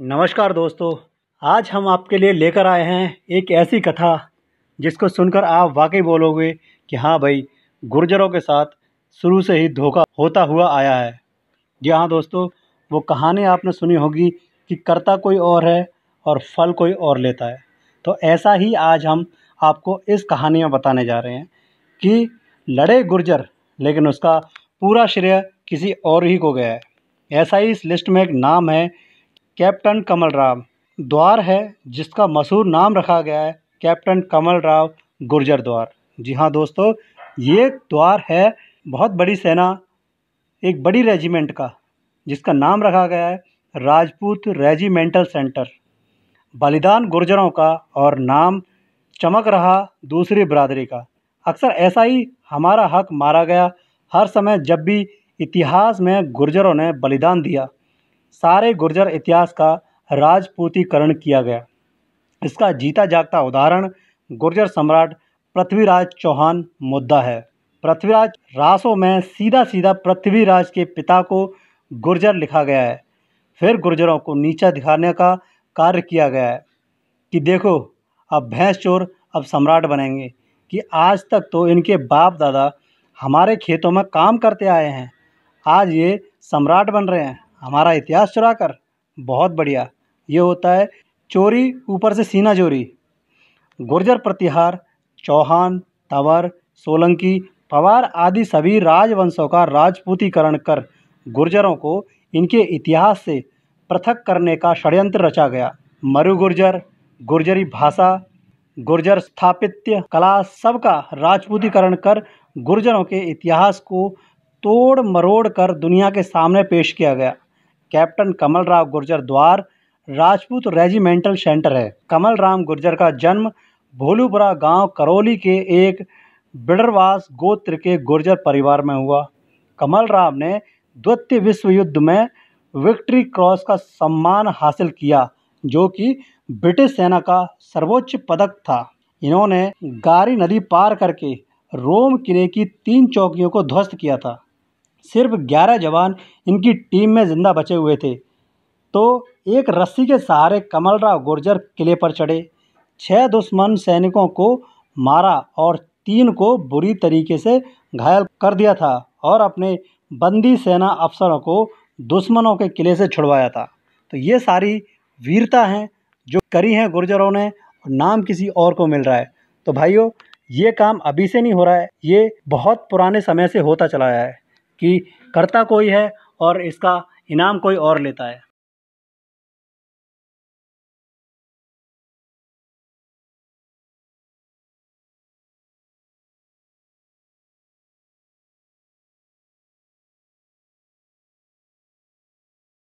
नमस्कार दोस्तों, आज हम आपके लिए लेकर आए हैं एक ऐसी कथा जिसको सुनकर आप वाकई बोलोगे कि हाँ भाई, गुर्जरों के साथ शुरू से ही धोखा होता हुआ आया है। जी हाँ दोस्तों, वो कहानी आपने सुनी होगी कि करता कोई और है और फल कोई और लेता है। तो ऐसा ही आज हम आपको इस कहानी में बताने जा रहे हैं कि लड़े गुर्जर, लेकिन उसका पूरा श्रेय किसी और ही को गया है। ऐसा ही इस लिस्ट में एक नाम है कैप्टन कमल राव। द्वार है जिसका मशहूर नाम रखा गया है कैप्टन कमल राव गुर्जर द्वार। जी हाँ दोस्तों, ये द्वार है बहुत बड़ी सेना, एक बड़ी रेजिमेंट का, जिसका नाम रखा गया है राजपूत रेजिमेंटल सेंटर बलिदान गुर्जरों का और नाम चमक रहा दूसरी बरादरी का। अक्सर ऐसा ही हमारा हक मारा गया, हर समय जब भी इतिहास में गुर्जरों ने बलिदान दिया। सारे गुर्जर इतिहास का राजपूतीकरण किया गया। इसका जीता जागता उदाहरण गुर्जर सम्राट पृथ्वीराज चौहान मुद्दा है। पृथ्वीराज रासों में सीधा सीधा पृथ्वीराज के पिता को गुर्जर लिखा गया है। फिर गुर्जरों को नीचा दिखाने का कार्य किया गया है कि देखो, अब भैंस चोर अब सम्राट बनेंगे कि आज तक तो इनके बाप दादा हमारे खेतों में काम करते आए हैं। आज ये सम्राट बन रहे हैं। हमारा इतिहास चुरा कर बहुत बढ़िया। ये होता है चोरी, ऊपर से सीना चोरी। गुर्जर प्रतिहार, चौहान, तंवर, सोलंकी, पवार आदि सभी राजवंशों का राजपूतीकरण कर गुर्जरों को इनके इतिहास से पृथक करने का षड्यंत्र रचा गया। मरु गुर्जर, गुर्जरी भाषा, गुर्जर स्थापित्य कला सबका राजपूतीकरण कर गुर्जरों के इतिहास को तोड़ मरोड़ कर दुनिया के सामने पेश किया गया। कैप्टन कमल राव गुर्जर द्वार, राजपूत रेजिमेंटल सेंटर है। कमल राम गुर्जर का जन्म भोलूपुरा गाँव करौली के एक बिडरवास गोत्र के गुर्जर परिवार में हुआ। कमल राम ने द्वितीय विश्व युद्ध में विक्ट्री क्रॉस का सम्मान हासिल किया, जो कि ब्रिटिश सेना का सर्वोच्च पदक था। इन्होंने गारी नदी पार करके रोम किले की तीन चौकियों को ध्वस्त किया था। सिर्फ़ ग्यारह जवान इनकी टीम में ज़िंदा बचे हुए थे। तो एक रस्सी के सहारे कमलराव गुर्जर किले पर चढ़े। छः दुश्मन सैनिकों को मारा और तीन को बुरी तरीके से घायल कर दिया था और अपने बंदी सेना अफसरों को दुश्मनों के किले से छुड़वाया था। तो ये सारी वीरता हैं जो करी हैं गुर्जरों ने और नाम किसी और को मिल रहा है। तो भाइयों, ये काम अभी से नहीं हो रहा है। ये बहुत पुराने समय से होता चला आया है। कि करता कोई है और इसका इनाम कोई और लेता है।